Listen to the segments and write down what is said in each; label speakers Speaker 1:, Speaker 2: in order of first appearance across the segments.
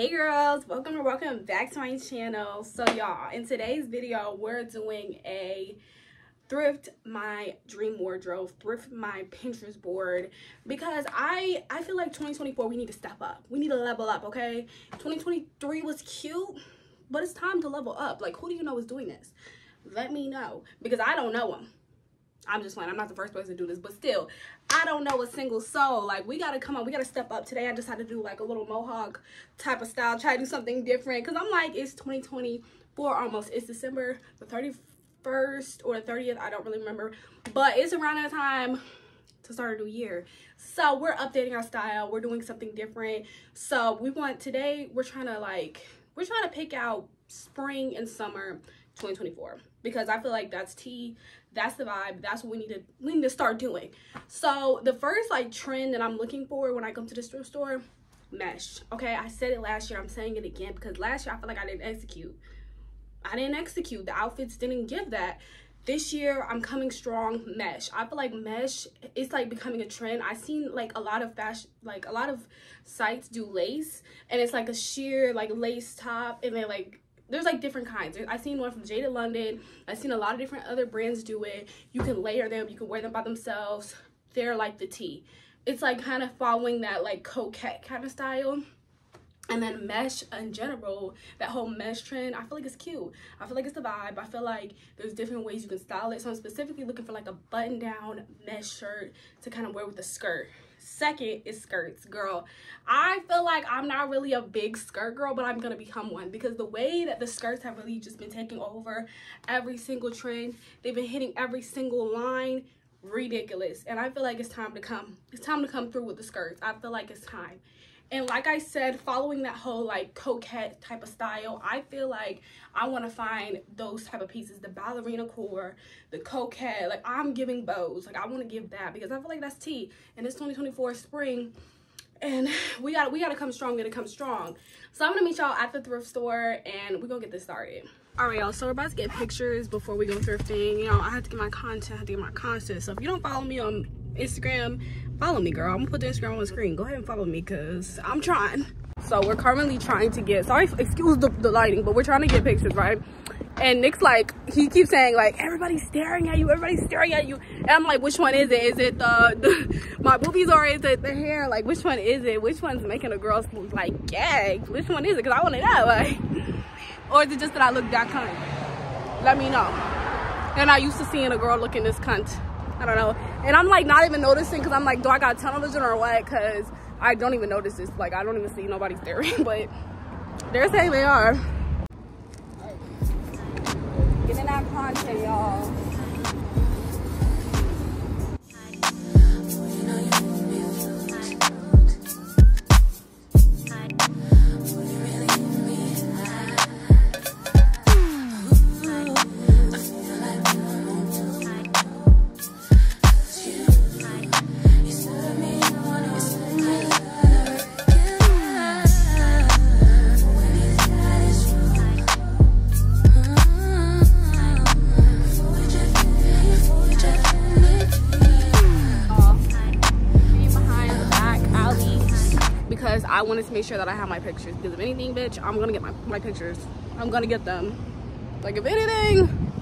Speaker 1: hey girls. Welcome or welcome back to my channel. So y'all in today's video we're doing a thrift my dream wardrobe thrift my pinterest board because i i feel like 2024 we need to step up. We need to level up okay? 2023 was cute but it's time to level up. Like who do you know is doing this? Let me know because i don't know them I'm just playing. I'm not the first person to do this, but still, I don't know a single soul. Like, we got to come on. We got to step up. Today, I just had to do, like, a little mohawk type of style. Try to do something different. Because I'm like, it's 2024 almost. It's December the 31st or the 30th. I don't really remember. But it's around that time to start a new year. So, we're updating our style. We're doing something different. So, we want, today, we're trying to, like, we're trying to pick out spring and summer 2024 because I feel like that's tea that's the vibe. That's what we need to we need to start doing. So the first like trend that i'm looking for when i come to the thrift store mesh. Okay i said it last year. I'm saying it again because last year i feel like i didn't execute. I didn't execute. The outfits didn't give that. This year i'm coming strong mesh. I feel like mesh it's like becoming a trend. I've seen like a lot of fashion like a lot of sites do lace and it's like a sheer like lace top and they like there's like different kinds. I've seen one from Jaded London. I've seen a lot of different other brands do it. You can layer them. You can wear them by themselves. They're like the tea. It's like kind of following that like coquette kind of style. And then mesh in general, that whole mesh trend, I feel like it's cute. I feel like it's the vibe. I feel like there's different ways you can style it. So I'm specifically looking for like a button down mesh shirt to kind of wear with a skirt. Second is skirts, girl. I feel like I'm not really a big skirt girl, but I'm gonna become one because the way that the skirts have really just been taking over every single trend, they've been hitting every single line, ridiculous. And I feel like it's time to come. It's time to come through with the skirts. I feel like it's time. And like I said, following that whole like coquette type of style, I feel like I want to find those type of pieces, the ballerina core, the coquette. Like I'm giving bows. Like I want to give that because I feel like that's tea. And it's 2024 spring and we got we got to come strong and come strong. So I'm to meet y'all at the thrift store and we're to get this started. All right, y'all. So we're about to get pictures before we go thrifting. You know, I have to get my content. I have to get my content. So if you don't follow me on Instagram, follow me, girl. I'm gonna put the Instagram on the screen. Go ahead and follow me because I'm trying. So we're currently trying to get, sorry, excuse the, the lighting, but we're trying to get pictures, right? And Nick's like, he keeps saying like, everybody's staring at you, everybody's staring at you. And I'm like, which one is it? Is it the, the my boobies or is it the hair? Like, which one is it? Which one's making a girls like gag? Which one is it? Cause I wanna know, like, or is it just that I look that cunt? Let me know. And I used to seeing a girl looking this cunt. I don't know. And I'm like not even noticing because I'm like, do I got television or what? Because I don't even notice this. Like I don't even see nobody staring, but they're saying they are. Getting that content, y'all. I wanted to make sure that I have my pictures because if anything, bitch, I'm gonna get my, my pictures. I'm gonna get them. Like if anything,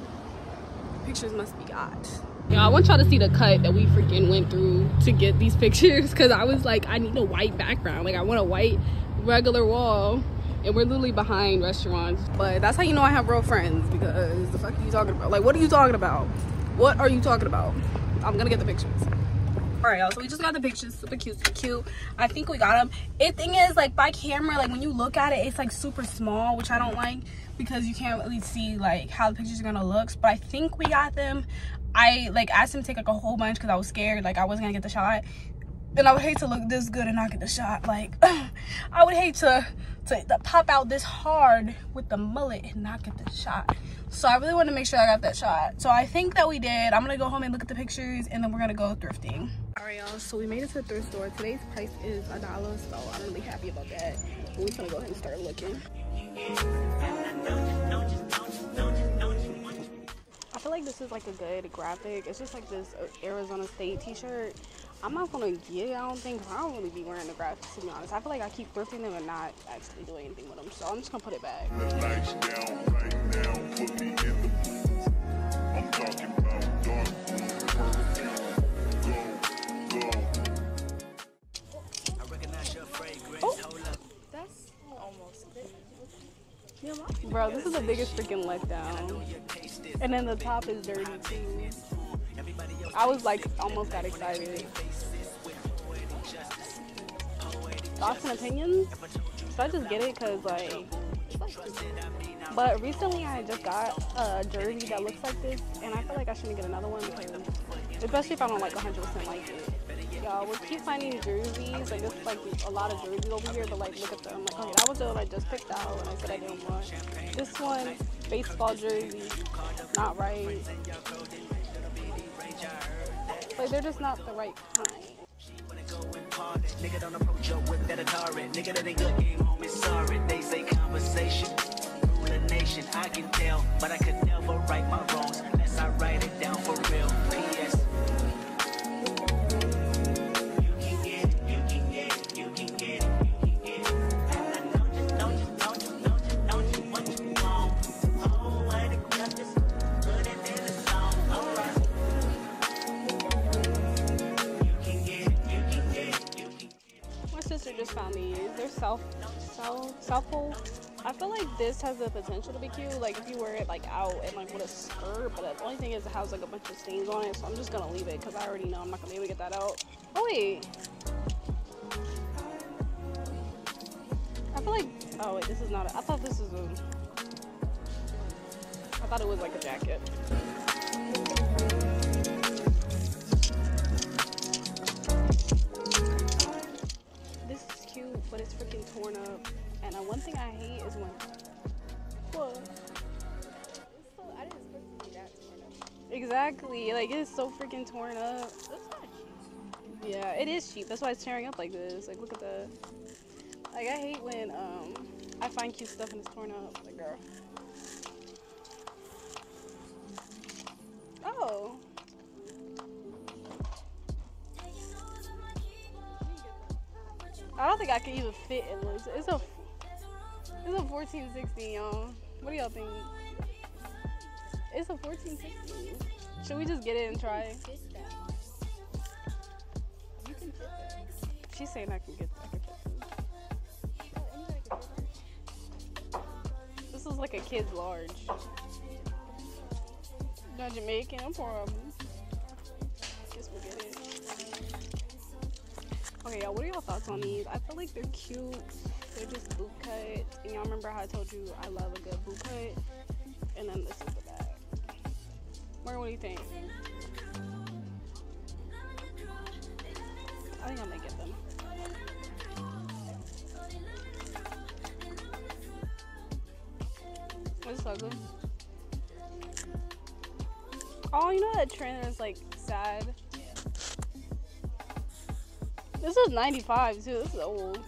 Speaker 1: pictures must be got. Yeah, I want y'all to see the cut that we freaking went through to get these pictures because I was like, I need a white background. Like I want a white regular wall and we're literally behind restaurants. But that's how you know I have real friends because the fuck are you talking about? Like what are you talking about? What are you talking about? I'm gonna get the pictures y'all so we just got the pictures super cute super cute. I think we got them it thing is like by camera like when you look at it it's like super small which i don't like because you can't really see like how the pictures are gonna look. But i think we got them. I like asked him to take like a whole bunch because i was scared like i wasn't gonna get the shot and i would hate to look this good and not get the shot. Like i would hate to, to to pop out this hard with the mullet and not get the shot. So i really want to make sure i got that shot. So i think that we did. I'm gonna go home and look at the pictures and then we're gonna go thrifting. All right y'all. So we made it to the thrift store. Today's price is a dollar so i'm really happy about that. We're gonna go ahead and start looking. I feel like this is like a good graphic. It's just like this Arizona State t-shirt. I'm not gonna get it, I don't think, I don't really be wearing the graphics to be honest. I feel like I keep thrifting them and not actually doing anything with them. So I'm just gonna put it back. Bro, this is the biggest freaking letdown. And then the top is dirty too. I was like almost got excited. Thoughts and opinions? So I just get it? Cause like, but recently I just got a jersey that looks like this, and I feel like I shouldn't get another one because, especially if I don't like 100% like it y'all. We keep finding jerseys. Like, there's like a lot of jerseys over here, but like, look at them. Like, okay, that was the one I just picked out and I said I didn't want. This one, baseball jersey, not right. Like, they're just not the right kind. Nigga don't approach your whip that a target. Nigga that ain't good game home is sorry. They say conversation. Rule a nation, I can tell, but I could never right my wrongs unless I write it I feel like this has the potential to be cute. Like if you wear it like out and like with a skirt, but the only thing is it has like a bunch of stains on it, so I'm just gonna leave it because I already know I'm not gonna be able to get that out. Oh wait. I feel like oh wait, this is not. A, I thought this is a. I thought it was like a jacket. This is cute, but it's freaking torn up. And uh, one thing I hate is when. What? So, I didn't expect to be that torn up. Exactly. Like, it's so freaking torn up. Yeah, it is cheap. That's why it's tearing up like this. Like, look at that. Like, I hate when um I find cute stuff and it's torn up. Like, girl. Oh. I don't think I can even fit in this. It's a it's a 1460, y'all. What do y'all think? It's a 1460. Should we just get it and try? She's saying I can get fit This is like a kid's large. Not Jamaican, problem. Guess we'll get it. Okay, y'all, what are your thoughts on these? I feel like they're cute. They're just boot cut. And y'all remember how I told you I love a good boot cut? And then this is the back. Morgan, what do you think? I think I'm gonna get them. This is ugly. Oh, you know that trend is like sad? This is 95 too. This is old.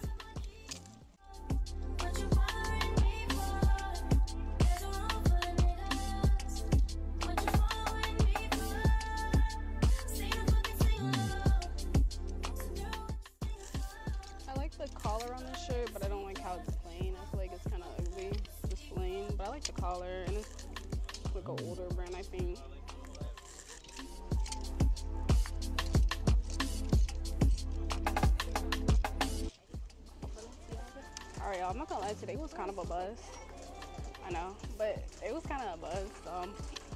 Speaker 1: Y'all. I'm not gonna lie, today was kind of a buzz. I know, but it was kind of a buzz. So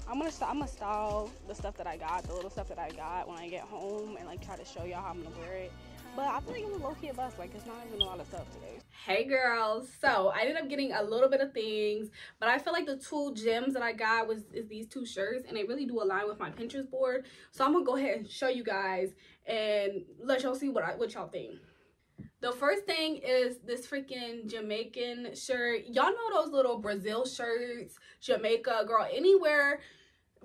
Speaker 1: I'm gonna I'm gonna style the stuff that I got, the little stuff that I got when I get home, and like try to show y'all how I'm gonna wear it. But I feel like it was low key a buzz. Like it's not even a lot of stuff today. Hey girls, so I ended up getting a little bit of things, but I feel like the two gems that I got was is these two shirts, and they really do align with my Pinterest board. So I'm gonna go ahead and show you guys and let y'all see what I what y'all think. The first thing is this freaking Jamaican shirt. Y'all know those little Brazil shirts, Jamaica, girl, anywhere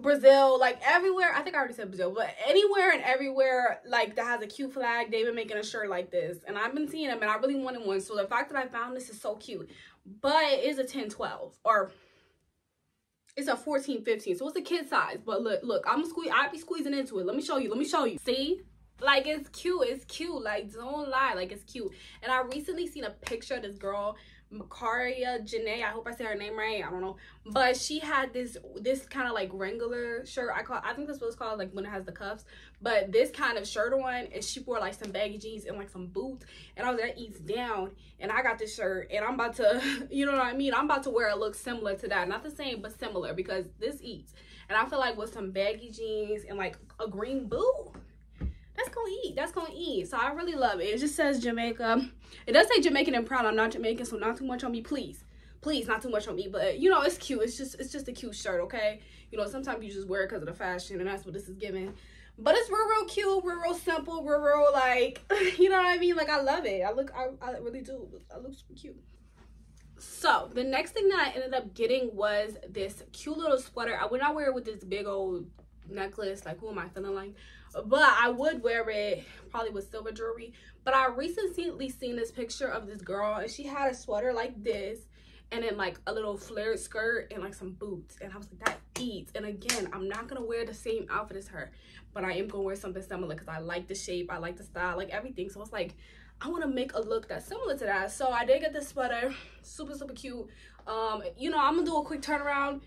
Speaker 1: Brazil, like everywhere. I think I already said Brazil, but anywhere and everywhere, like that has a cute flag, they've been making a shirt like this. And I've been seeing them and I really wanted one. So the fact that I found this is so cute. But it is a 10 12 or it's a 14 15. So it's a kid size. But look, look, I'm squeeze I'd be squeezing into it. Let me show you. Let me show you. See? Like it's cute. It's cute. Like don't lie. Like it's cute. And I recently seen a picture of this girl Makaria Janae. I hope I say her name right. I don't know. But she had this this kind of like Wrangler shirt. I call I think this was called like when it has the cuffs. But this kind of shirt on and she wore like some baggy jeans and like some boots. And I was eats down. And I got this shirt and I'm about to, you know what I mean? I'm about to wear a look similar to that. Not the same, but similar because this eats. And I feel like with some baggy jeans and like a green boot, that's gonna eat. That's gonna eat. So I really love it. It just says Jamaica. It does say Jamaican and proud. I'm not Jamaican, so not too much on me, please. Please, not too much on me. But you know, it's cute. It's just it's just a cute shirt, okay? You know, sometimes you just wear it because of the fashion, and that's what this is giving. But it's real, real cute, real, real simple, real, real like, you know what I mean? Like I love it. I look, I, I really do. I look super cute. So the next thing that I ended up getting was this cute little sweater. I would not wear it with this big old necklace. Like, who am I feeling like? But I would wear it probably with silver jewelry. But I recently seen this picture of this girl and she had a sweater like this and then like a little flared skirt and like some boots. And I was like, that eats. And again, I'm not gonna wear the same outfit as her, but I am gonna wear something similar because I like the shape, I like the style, like everything. So it's like, I want to make a look that's similar to that. So I did get this sweater, super, super cute. Um, you know, I'm gonna do a quick turnaround,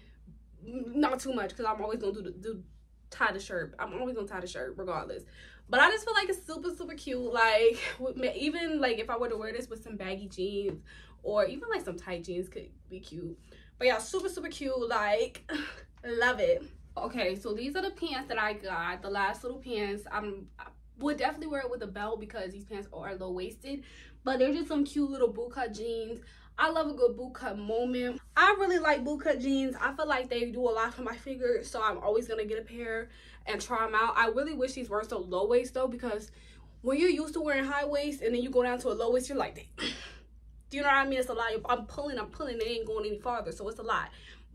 Speaker 1: not too much because I'm always gonna do, the, do tie the shirt. I'm always gonna tie the shirt regardless. But I just feel like it's super, super cute. Like, even like if I were to wear this with some baggy jeans or even like some tight jeans could be cute. But yeah, super, super cute. Like, love it. Okay, so these are the pants that I got. The last little pants. I'm I would definitely wear it with a belt because these pants are low waisted. But they're just some cute little bootcut jeans. I love a good bootcut moment. I really like bootcut jeans. I feel like they do a lot for my figure, so I'm always gonna get a pair and try them out. I really wish these weren't so low waist though, because when you're used to wearing high waist and then you go down to a low waist, you're like, do you know what I mean? It's a lot. I'm pulling, I'm pulling, it ain't going any farther, so it's a lot.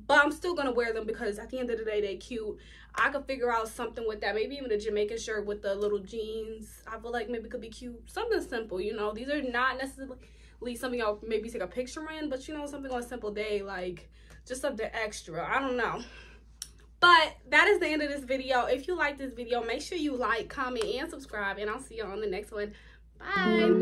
Speaker 1: But I'm still gonna wear them because at the end of the day, they're cute. I could figure out something with that. Maybe even a Jamaican shirt with the little jeans. I feel like maybe could be cute. Something simple, you know. These are not necessarily least something I'll maybe take a picture in, but you know, something on a simple day, like just something extra. I don't know. But that is the end of this video. If you like this video, make sure you like, comment, and subscribe. And I'll see you on the next one. Bye.